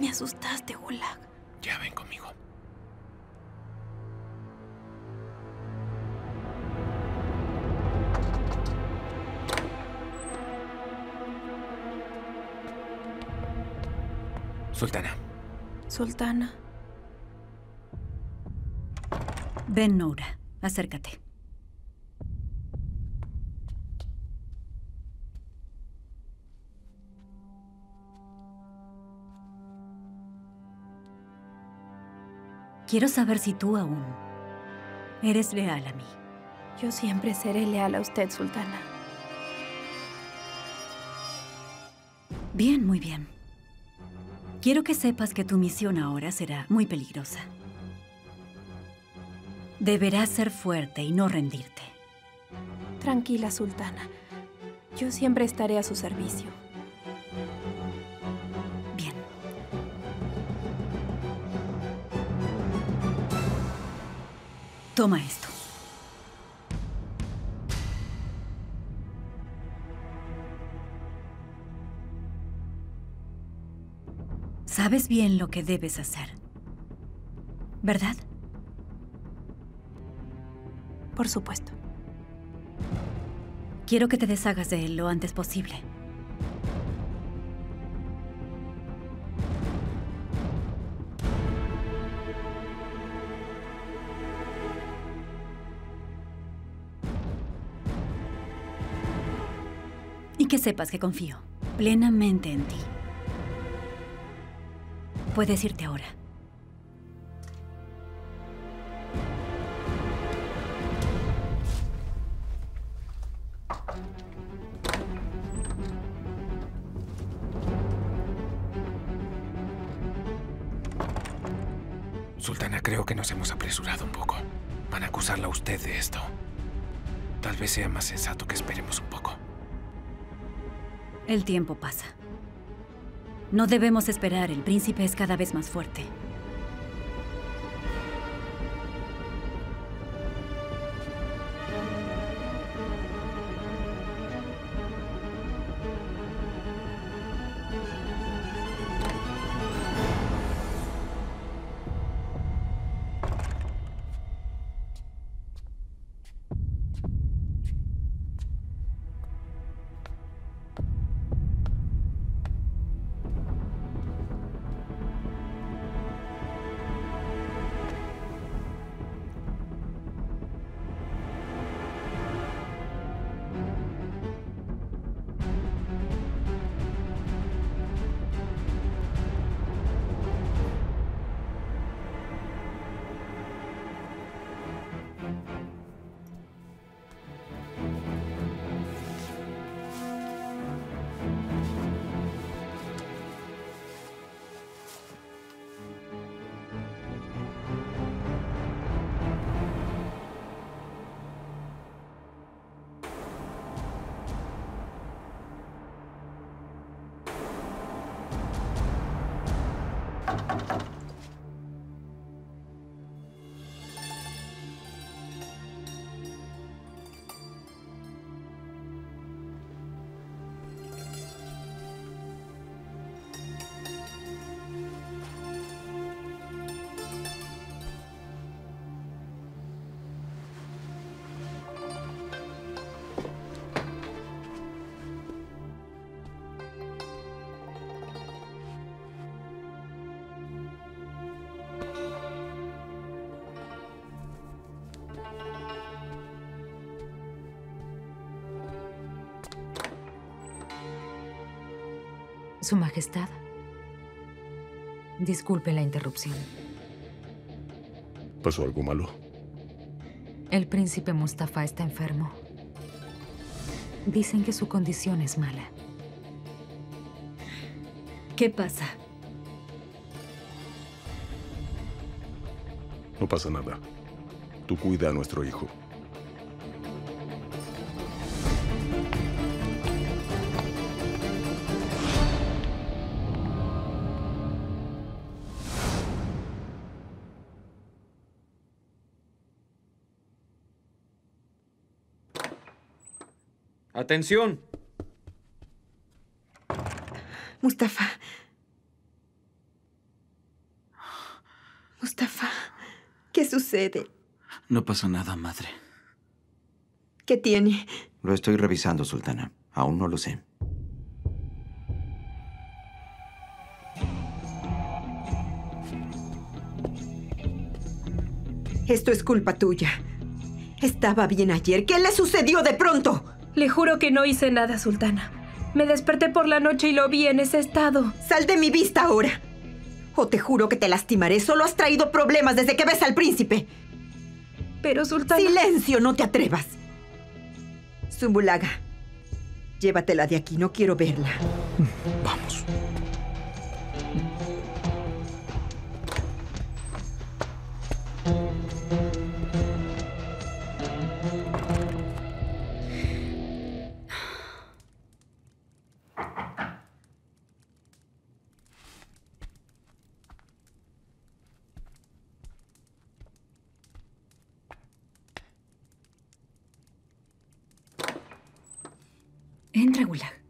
Me asustaste, Gulag. Ya ven conmigo. Sultana. Sultana. Ven, Noura. Acércate. Quiero saber si tú aún eres leal a mí. Yo siempre seré leal a usted, Sultana. Bien, muy bien. Quiero que sepas que tu misión ahora será muy peligrosa. Deberás ser fuerte y no rendirte. Tranquila, Sultana. Yo siempre estaré a su servicio. Toma esto. Sabes bien lo que debes hacer. ¿Verdad? Por supuesto. Quiero que te deshagas de él lo antes posible. Sepas que confío plenamente en ti. Puedes irte ahora. Sultana, creo que nos hemos apresurado un poco. Van a acusarla a usted de esto. Tal vez sea más sensato que esperemos un poco. El tiempo pasa. No debemos esperar, el príncipe es cada vez más fuerte. Su Majestad. Disculpe la interrupción. ¿Pasó algo malo? El príncipe Mustafa está enfermo. Dicen que su condición es mala. ¿Qué pasa? No pasa nada. Tú cuida a nuestro hijo. ¡Atención! Mustafa. Mustafa, ¿qué sucede? No pasa nada, madre. ¿Qué tiene? Lo estoy revisando, Sultana. Aún no lo sé. Esto es culpa tuya. Estaba bien ayer. ¿Qué le sucedió de pronto? Le juro que no hice nada, Sultana. Me desperté por la noche y lo vi en ese estado. Sal de mi vista ahora. O te juro que te lastimaré. Solo has traído problemas desde que ves al príncipe. Pero, Sultana... Silencio, no te atrevas. Zumbulaga, llévatela de aquí. No quiero verla. Vamos. Entra, Gulag.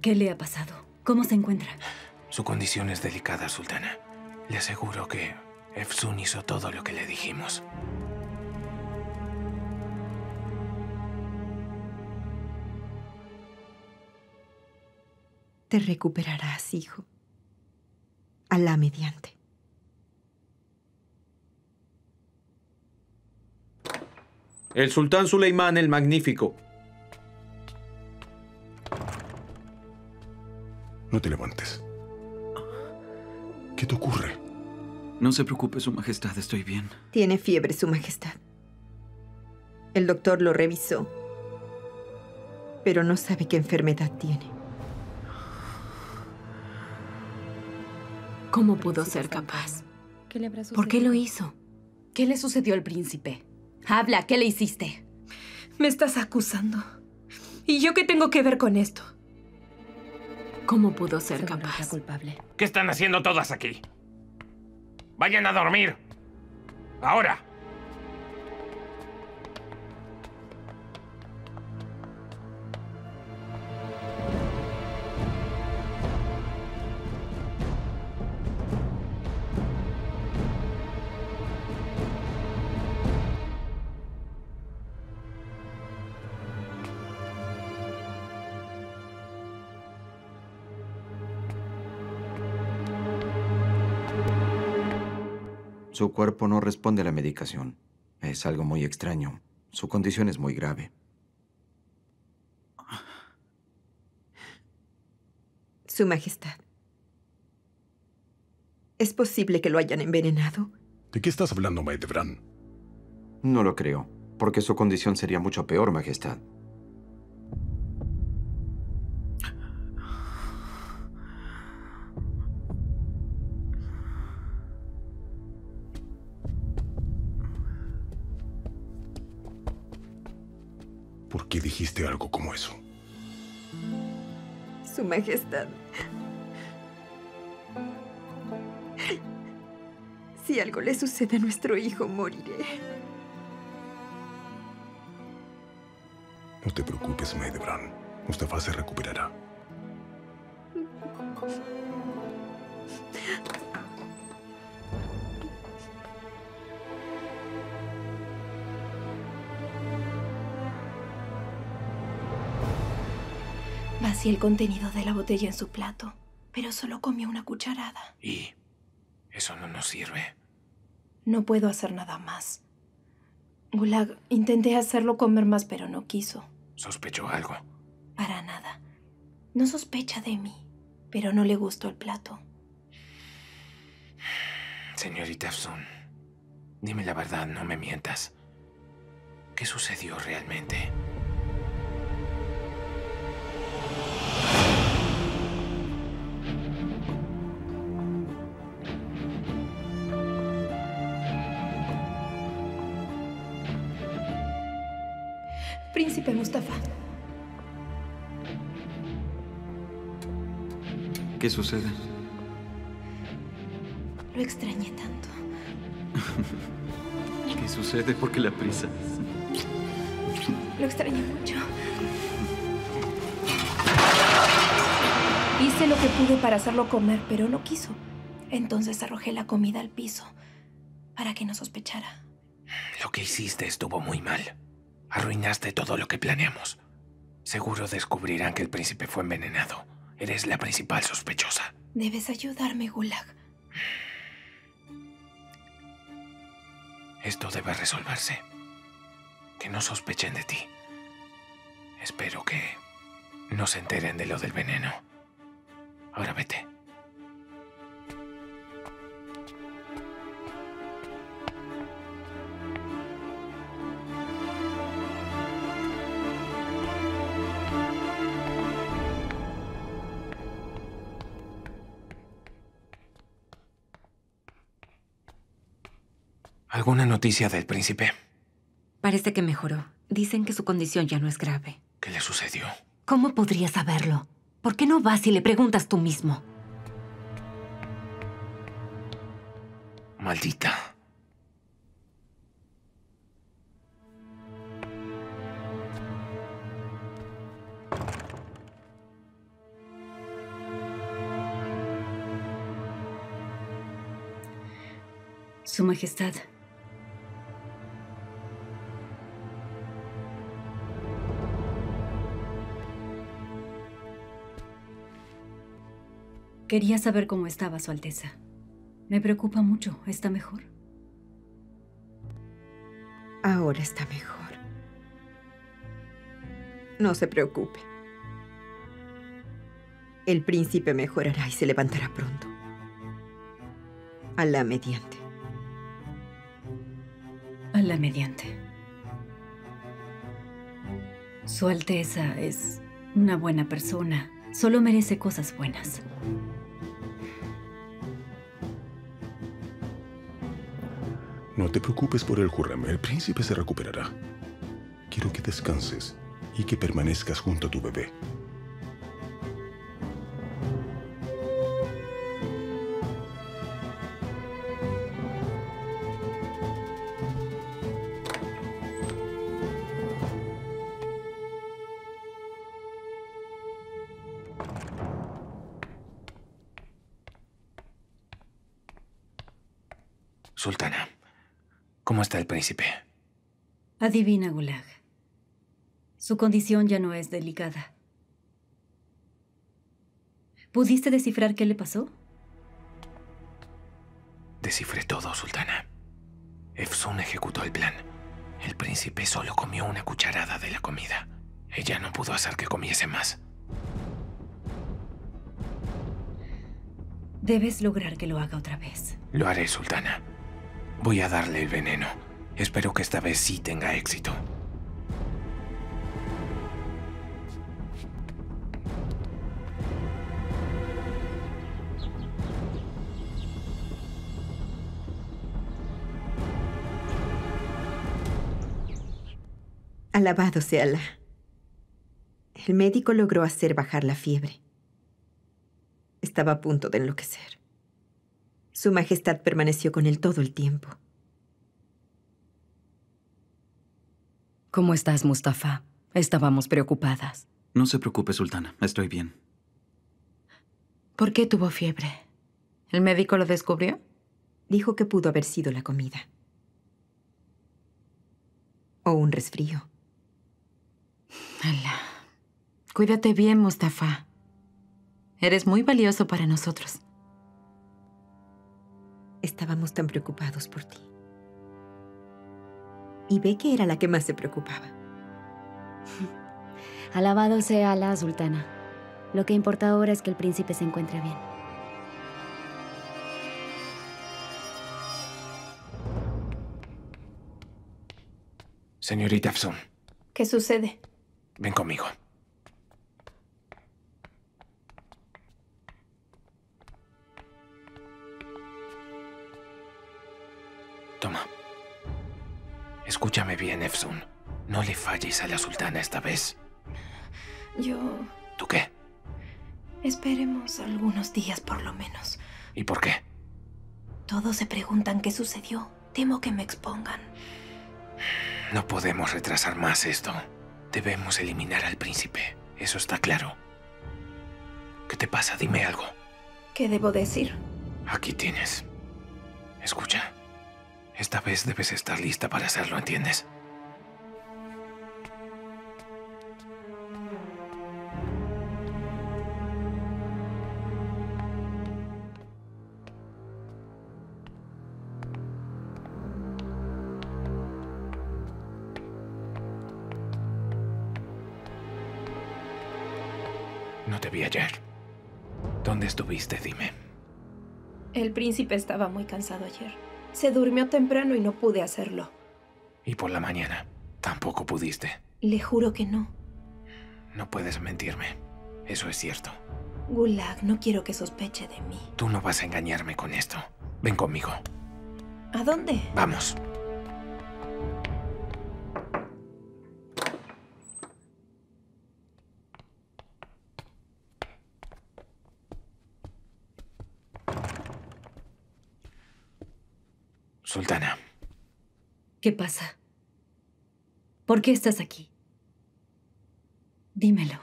¿Qué le ha pasado? ¿Cómo se encuentra? Su condición es delicada, Sultana. Le aseguro que Efsun hizo todo lo que le dijimos. Te recuperarás, hijo. Alá mediante. El sultán Suleimán el Magnífico. No te levantes. ¿Qué te ocurre? No se preocupe, Su Majestad, estoy bien. Tiene fiebre, Su Majestad. El doctor lo revisó, pero no sabe qué enfermedad tiene. ¿Cómo pudo ser capaz? ¿Qué le habrá ¿Por qué lo hizo? ¿Qué le sucedió al príncipe? Habla, ¿qué le hiciste? Me estás acusando. ¿Y yo qué tengo que ver con esto? ¿Cómo pudo ser capaz? culpable. ¿Qué están haciendo todas aquí? Vayan a dormir. Ahora. Su cuerpo no responde a la medicación. Es algo muy extraño. Su condición es muy grave. Su Majestad. ¿Es posible que lo hayan envenenado? ¿De qué estás hablando, Maedebran? No lo creo, porque su condición sería mucho peor, Majestad. ¿Por qué dijiste algo como eso? Su Majestad. Si algo le sucede a nuestro hijo, moriré. No te preocupes, Maedebran. Mustafa se recuperará. El contenido de la botella en su plato, pero solo comió una cucharada. Y eso no nos sirve. No puedo hacer nada más. Gulag, intenté hacerlo comer más, pero no quiso. ¿Sospechó algo? Para nada. No sospecha de mí, pero no le gustó el plato. Señorita Efsun, dime la verdad, no me mientas. ¿Qué sucedió realmente? ¿Qué sucede? lo extrañé tanto. ¿Qué sucede? ¿Por qué la prisa? Lo extrañé mucho. Hice lo que pude para hacerlo comer, pero no quiso. Entonces arrojé la comida al piso para que no sospechara. Lo que hiciste estuvo muy mal. Arruinaste todo lo que planeamos. Seguro descubrirán que el príncipe fue envenenado. Eres la principal sospechosa. Debes ayudarme, Gulag. Esto debe resolverse. Que no sospechen de ti. Espero que no se enteren de lo del veneno. Ahora vete. ¿Alguna noticia del príncipe? Parece que mejoró. Dicen que su condición ya no es grave. ¿Qué le sucedió? ¿Cómo podría saberlo? ¿Por qué no vas y le preguntas tú mismo? Maldita. Su Majestad. Quería saber cómo estaba Su Alteza. Me preocupa mucho. ¿Está mejor? Ahora está mejor. No se preocupe. El príncipe mejorará y se levantará pronto. Alá mediante. A la mediante. Su Alteza es una buena persona. Solo merece cosas buenas. No te preocupes por el Hurram. El príncipe se recuperará. Quiero que descanses y que permanezcas junto a tu bebé. Sultana, ¿cómo está el príncipe? Adivina, Gulag. Su condición ya no es delicada. ¿Pudiste descifrar qué le pasó? Descifré todo, Sultana. Efsun ejecutó el plan. El príncipe solo comió una cucharada de la comida. Ella no pudo hacer que comiese más. Debes lograr que lo haga otra vez. Lo haré, Sultana. Voy a darle el veneno. Espero que esta vez sí tenga éxito. Alabado sea Alá. El médico logró hacer bajar la fiebre. Estaba a punto de enloquecer. Su Majestad permaneció con él todo el tiempo. ¿Cómo estás, Mustafa? Estábamos preocupadas. No se preocupe, Sultana. Estoy bien. ¿Por qué tuvo fiebre? ¿El médico lo descubrió? Dijo que pudo haber sido la comida. O un resfrío. Alá. Cuídate bien, Mustafa. Eres muy valioso para nosotros. Estábamos tan preocupados por ti. Y ve que era la que más se preocupaba. Alabado sea Alá, Sultana. Lo que importa ahora es que el príncipe se encuentre bien. Señorita Efsun, ¿Qué sucede? ven conmigo. Escúchame bien, Efsun. No le falles a la sultana esta vez. Yo... ¿Tú qué? Esperemos algunos días por lo menos. ¿Y por qué? Todos se preguntan qué sucedió. Temo que me expongan. No podemos retrasar más esto. Debemos eliminar al príncipe. Eso está claro. ¿Qué te pasa? Dime algo. ¿Qué debo decir? Aquí tienes. Escucha. Esta vez debes estar lista para hacerlo, ¿entiendes? No te vi ayer. ¿Dónde estuviste? Dime. El príncipe estaba muy cansado ayer. Se durmió temprano y no pude hacerlo. ¿Y por la mañana? Tampoco pudiste. Le juro que no. No puedes mentirme. Eso es cierto. Gulag, no quiero que sospeche de mí. Tú no vas a engañarme con esto. Ven conmigo. ¿A dónde? Vamos. ¿Qué pasa? ¿Por qué estás aquí? Dímelo.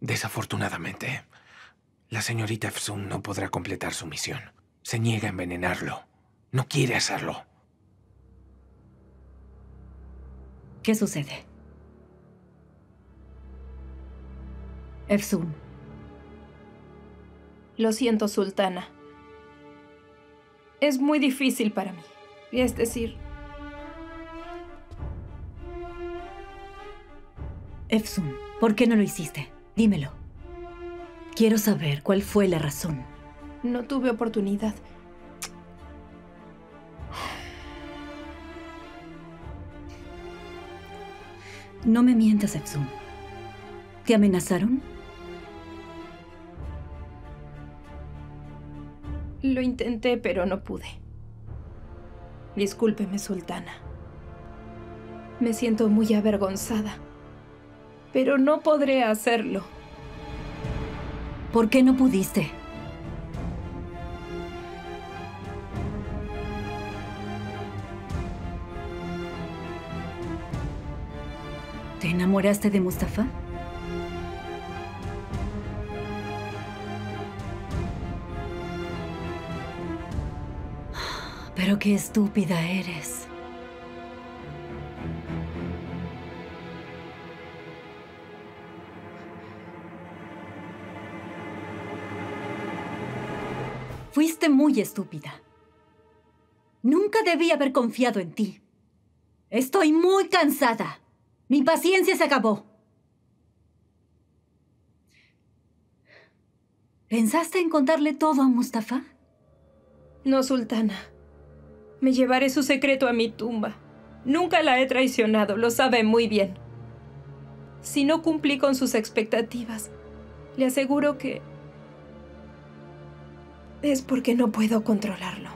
desafortunadamente, la señorita Efsun no podrá completar su misión. Se niega a envenenarlo. No quiere hacerlo. ¿Qué sucede? Efsun, Lo siento, sultana. Es muy difícil para mí. Es decir, Efsun, ¿por qué no lo hiciste? Dímelo. Quiero saber cuál fue la razón. no tuve oportunidad. No me mientas, Efsun. ¿Te amenazaron? Lo intenté, pero no pude. Discúlpeme, sultana. Me siento muy avergonzada. Pero no podré hacerlo. ¿Por qué no pudiste? ¿Te enamoraste de Mustafa? Pero qué estúpida eres. Fuiste muy estúpida. Nunca debí haber confiado en ti. Estoy muy cansada. Mi paciencia se acabó. ¿Pensaste en contarle todo a Mustafa? No, sultana. Me llevaré su secreto a mi tumba. Nunca la he traicionado, lo sabe muy bien. Si no cumplí con sus expectativas, le aseguro que es porque no puedo controlarlo.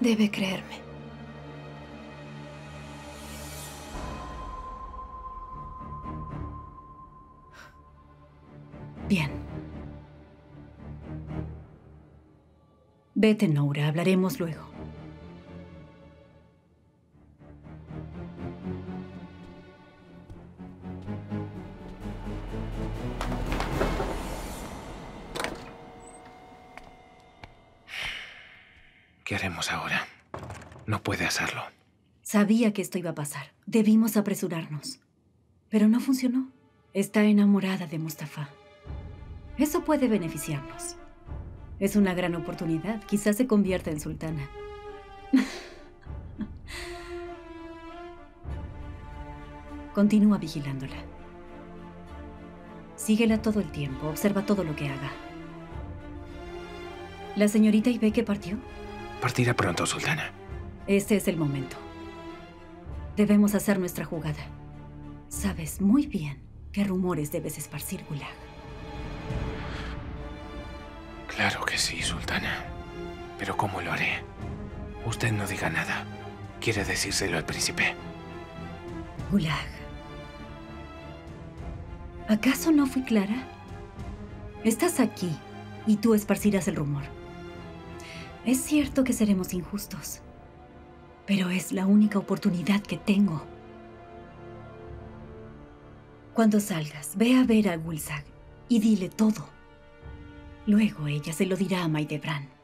Debe creerme. Bien. Vete, Noura, hablaremos luego. Sabía que esto iba a pasar. Debimos apresurarnos. Pero no funcionó. Está enamorada de Mustafa. Eso puede beneficiarnos. Es una gran oportunidad. Quizás se convierta en sultana. Continúa vigilándola. Síguela todo el tiempo. Observa todo lo que haga. ¿La señorita Ibeke partió? Partirá pronto, Sultana. Este es el momento. Debemos hacer nuestra jugada. Sabes muy bien qué rumores debes esparcir, Gulag. Claro que sí, Sultana. Pero ¿cómo lo haré? Usted no diga nada. ¿Quiere decírselo al príncipe? Gulag. ¿Acaso no fui clara? Estás aquí y tú esparcirás el rumor. Es cierto que seremos injustos, pero es la única oportunidad que tengo. Cuando salgas, ve a ver a Gulzag y dile todo. Luego ella se lo dirá a Maidebran.